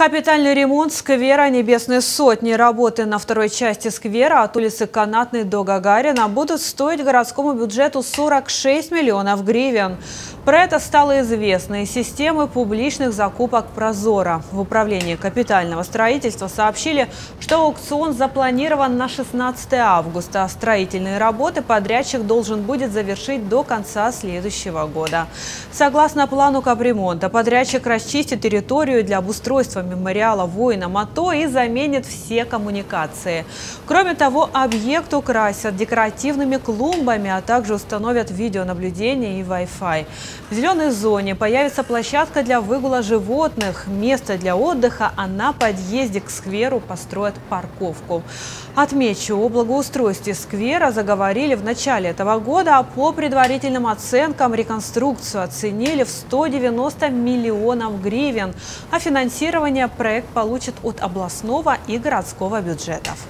Капитальный ремонт сквера Небесной Сотни. Работы на второй части сквера от улицы Канатной до Гагарина будут стоить городскому бюджету 46 миллионов гривен. Про это стало известно из системы публичных закупок «Прозора». В управлении капитального строительства сообщили, что аукцион запланирован на 16 августа. Строительные работы подрядчик должен будет завершить до конца следующего года. Согласно плану капремонта, подрядчик расчистит территорию для обустройства мемориала воинам АТО и заменит все коммуникации. Кроме того, объект украсят декоративными клумбами, а также установят видеонаблюдение и Wi-Fi. В зеленой зоне появится площадка для выгула животных, место для отдыха, а на подъезде к скверу построят парковку. Отмечу, о благоустройстве сквера заговорили в начале этого года, а по предварительным оценкам реконструкцию оценили в 190 миллионов гривен, а финансирование проект получит от областного и городского бюджетов.